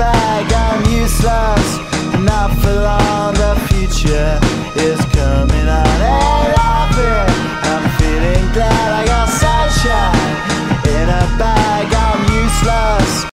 bag, I'm useless. Not for long, the future is coming on. And I'm feeling glad I